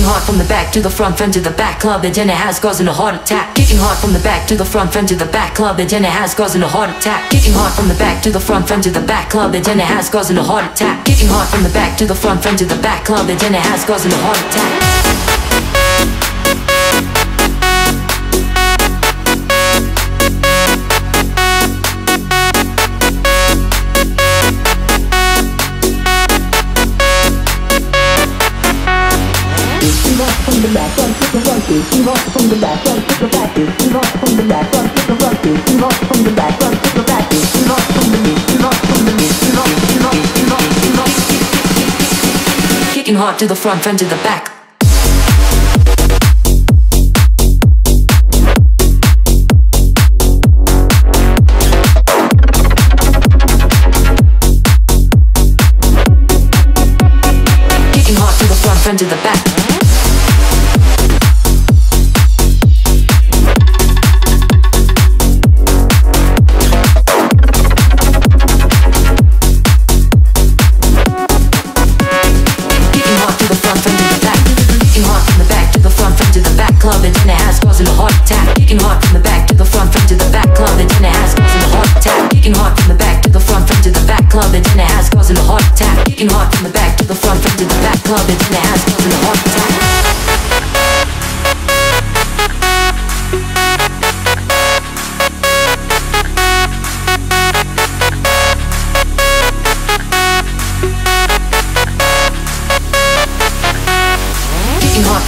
Kicking hard from the back to the front, front to the back club. The Jenna has causing a heart attack. Kicking hard from the back to the front, front to the back club. The Jenna has causing a heart attack. Kicking hard from the back to the front, front to the back club. The Jenna has causing a heart attack. Kicking hard from the back to the front, front to the back club. The Jenna has causing a heart attack. From. Kicking hard to the front, front to the back. Kicking hard to the front, front to the back. Has causing a heart attack. Kicking hard from the back to the front, front to the back club. The dinner has causing a heart attack. Kicking hard from the back to the front, front to the back club. The dinner has causing a heart attack. Kicking hard from the back to the front, front to the back club. The dinner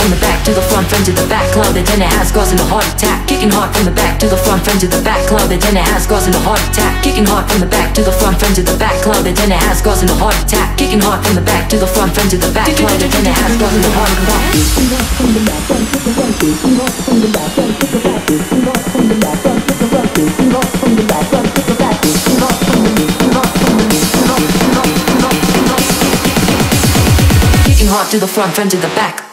from the back to the front, front to the back club. The dinner has causing a heart attack. Kicking hard from the back to the front, front to the back club. The dinner has causing a heart attack. Kicking hard from the back to the front, front to the back club. The dinner has causing a heart attack. Kicking hard from the back to the front, front to the back club. The dinner has causing a heart attack. Kicking hard to the front, front to the back.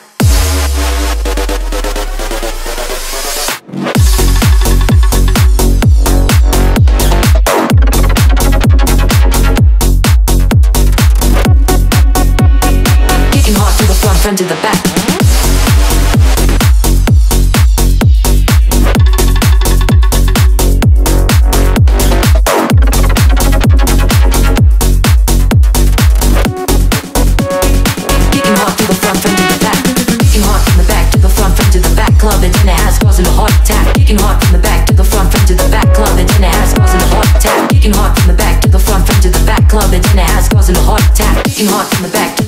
you hot from the back.